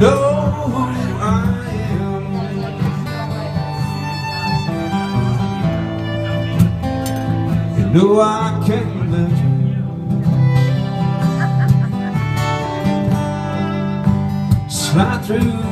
know who I am. You know I can't let slide through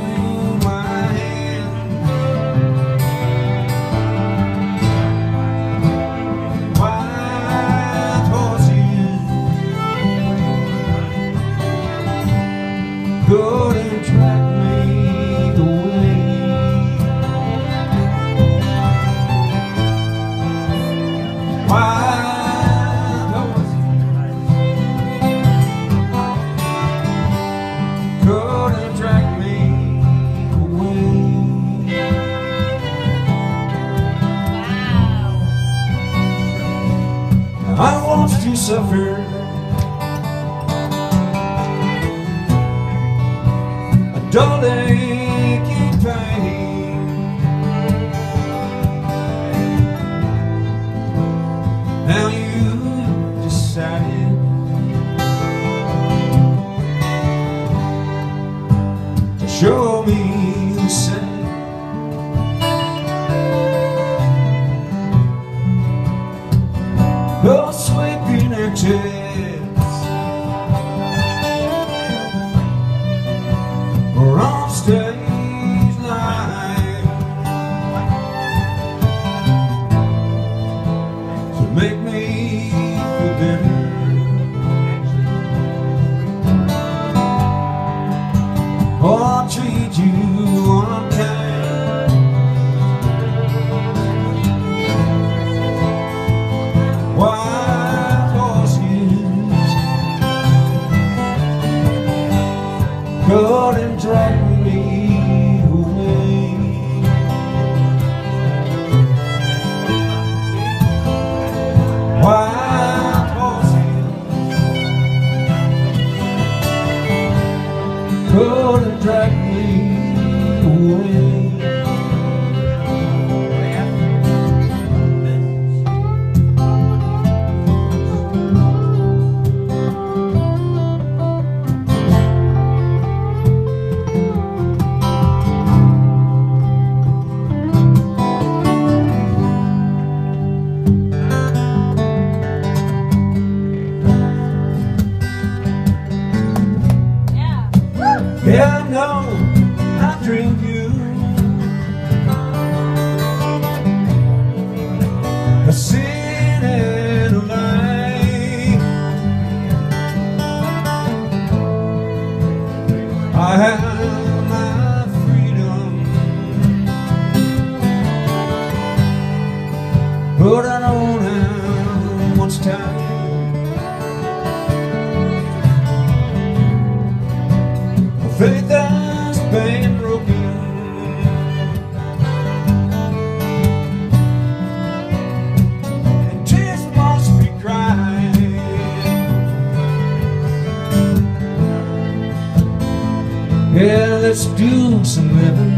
I watched you suffer. A dull aching pain. Now you decided to show me Those sweeping exits Or on stage live To make me feel better Or treat you Yeah, I know. I dreamed you. A sin and a lie. I have Faith has been broken. And tears must be Yeah, let's do some living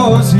doze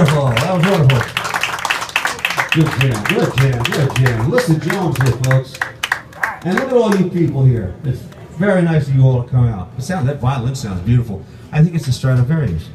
wonderful. That was wonderful. Good jam, good jam, good jam. Listen, Jones here, folks. And look at all you people here. It's very nice of you all to come out. The sound, that violin sounds beautiful. I think it's a Stradivarius.